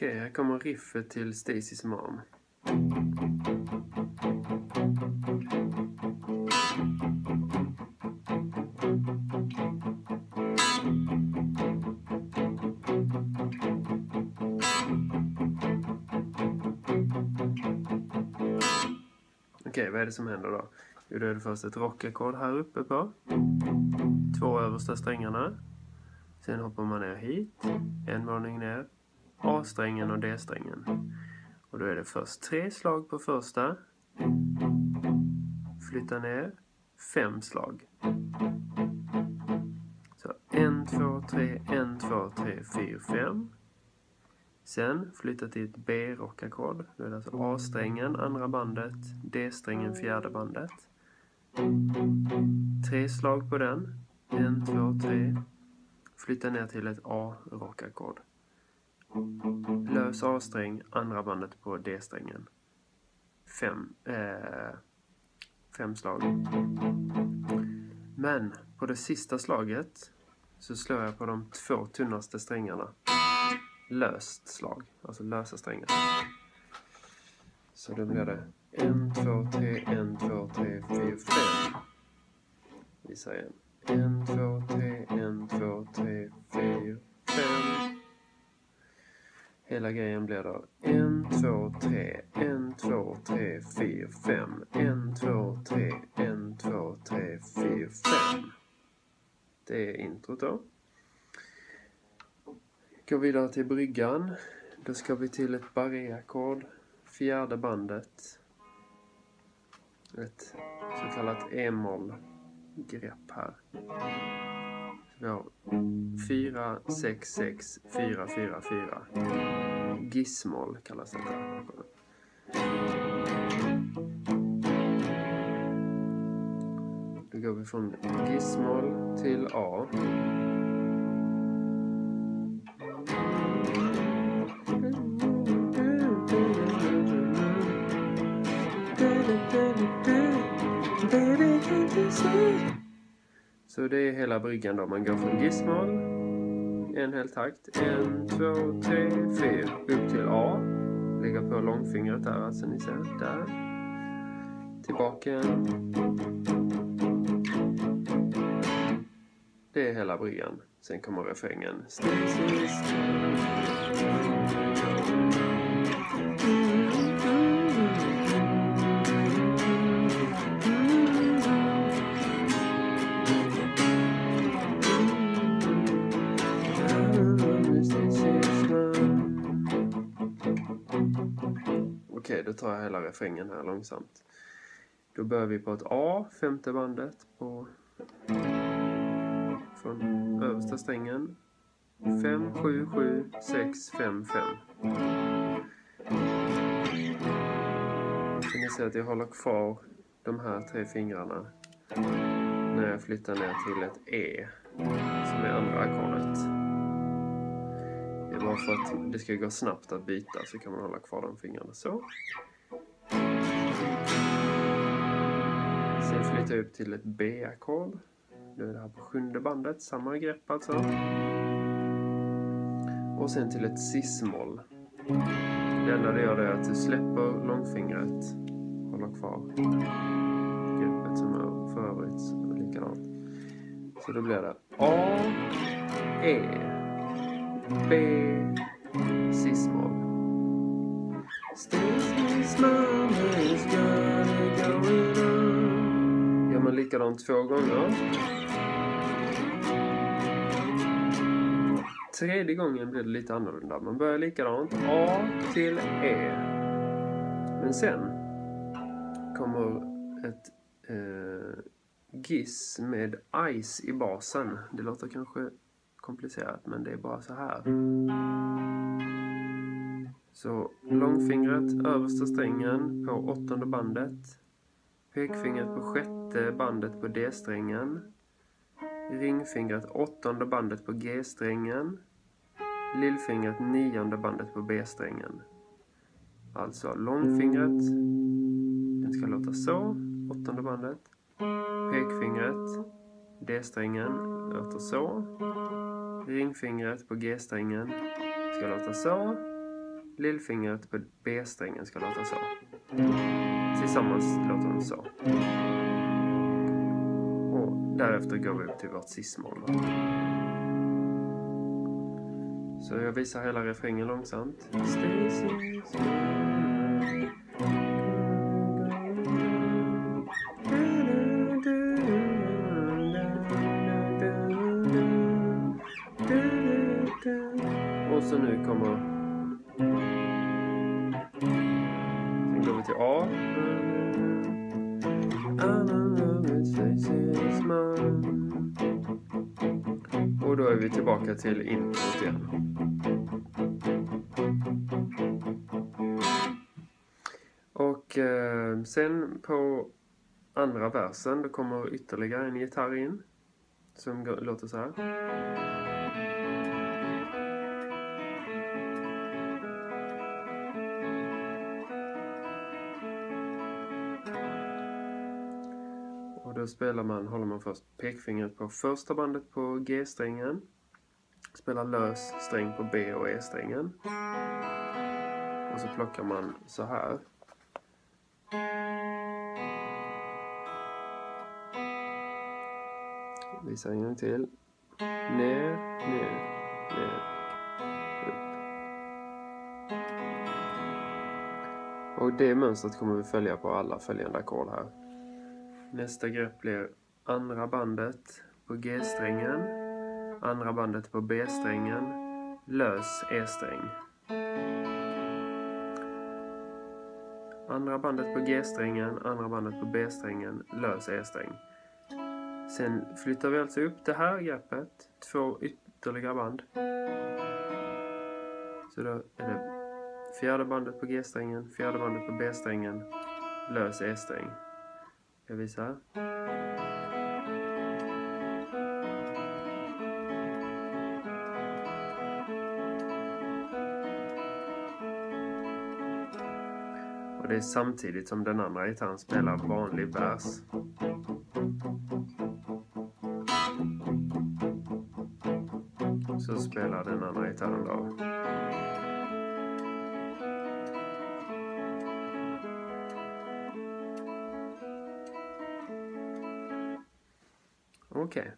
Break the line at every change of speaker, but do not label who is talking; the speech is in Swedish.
Okej, här kommer riffet till Stacys Mom. Okej, vad är det som händer då? Jo, då är det först ett rockackord här uppe på. Två översta strängarna. Sen hoppar man ner hit, en våning ner, A-strängen och D-strängen. Och då är det först tre slag på första. Flytta ner, fem slag. Så en, två, tre, en, två, tre, fyra, fem. Sen flytta till ett B-rockackord. Då är det alltså A-strängen, andra bandet, D-strängen, fjärde bandet. Tre slag på den. En, två, tre. Flytta ner till ett A-rockackord. Lös A-sträng, andra bandet på D-strängen. Fem, eh, fem slag. Men på det sista slaget så slår jag på de två tunnaste strängarna. Löst slag, alltså lösa strängar. Så då blir det 1, 2, 3, 1, 2, 3, 4, 5. Vi säger 1, 2, Hela grejen blir då en, två, tre, en, två, tre, fyra, fem. En, två, tre, en, två, tre, fyra, fem. Det är introt då. Går vidare till bryggan. Då ska vi till ett barréackord, Fjärde bandet. Ett så kallat e-moll-grepp här. Vi har 4, 6, 6, 4, 4, 4. Gissmoll kallas detta. Då går vi från gissmoll till A. Så det är hela bryggan då. Man går från en hel takt, en, två, tre, fyra, upp till A. Lägga på långfingret där, alltså ni ser, där. Tillbaka igen. Det är hela bryggan. Sen kommer refrängen. Okej, då tar jag hela refrängen här långsamt. Då börjar vi på ett A, femte bandet på från översta strängen. 5, 7, 7, 6, 5, 5. Kan ni se att jag håller kvar de här tre fingrarna när jag flyttar ner till ett E som är andra ackordet. Det är bara för att det ska gå snabbt att byta så kan man hålla kvar de fingrarna så. Sen flyttar jag upp till ett B-ackord. Nu är det här på sjunde bandet, samma grepp alltså. Och sen till ett cis-moll. Det enda det gör är att du släpper långfingret, håller kvar greppet som är för övrigt likadant. Så då blir det A, E, B, likadant två gånger. Tredje gången blir det lite annorlunda. Man börjar likadant. A till E. Men sen kommer ett eh, giss med ice i basen. Det låter kanske komplicerat men det är bara så här. Så långfingret översta strängen på åttonde bandet. Pekfingret på sjätte bandet på D-strängen. Ringfingret åttonde bandet på G-strängen. Lillfingret nionde bandet på B-strängen. Alltså långfingret, den ska låta så, åttonde bandet. Pekfingret, D-strängen, låter så. Ringfingret på G-strängen ska låta så. lillfingret på B-strängen ska låta så. Tillsammans låter den så. Och därefter går vi upp till vårt cis-moll. Så jag visar hela refrängen långsamt. Och Då går vi till A. Och då är vi tillbaka till introt igen. Och eh, sen på andra versen då kommer ytterligare en gitarr in. Som låter så här. Och då spelar man, håller man först pekfingret på första bandet på G-strängen. Spelar lös sträng på B och E-strängen. Och så plockar man så här. Visar en gång till. Ner, ner, ner, upp. Och det mönstret kommer vi följa på alla följande ackord här. Nästa grepp blir andra bandet på G-strängen, andra bandet på B-strängen, lös E-sträng. Andra bandet på G-strängen, andra bandet på B-strängen, lös E-sträng. Sen flyttar vi alltså upp det här greppet, två ytterligare band. Så då är det fjärde bandet på G-strängen, fjärde bandet på B-strängen, lös E-sträng. Jag visar. Och det är samtidigt som den andra gitarren spelar vanlig bas. Så spelar den andra gitarren då. Okay.